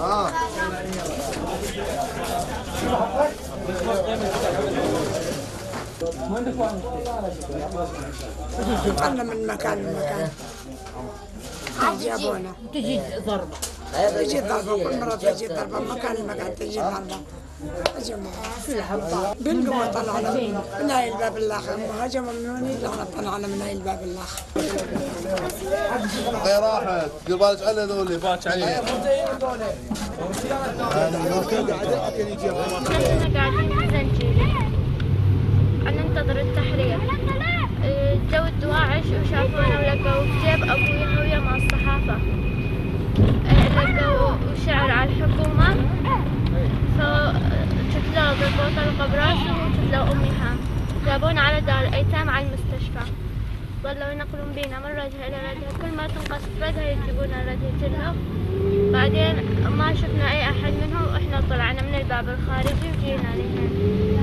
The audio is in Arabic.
아. نقلنا من مكان لمكان. تيجي أبونا. تجي ضربة. تجي ضربة. كل مرة تجي ضربة. مكان لمكان تجي ضربة. هجموا. بالقوة طلعنا. من هاي الباب الآخر هجموا من هون طلعنا من هاي الباب الآخر هي راحت. دير بالك على ذولي باك عليه جابونا على دار الأيتام على المستشفى. ظلوا ينقلون بينا من ردها إلى ردها كل ما تنقص ردها يجيبونا ردها كله بعدين ما شفنا أي أحد منهم وإحنا طلعنا من الباب الخارجي وجينا لهنا.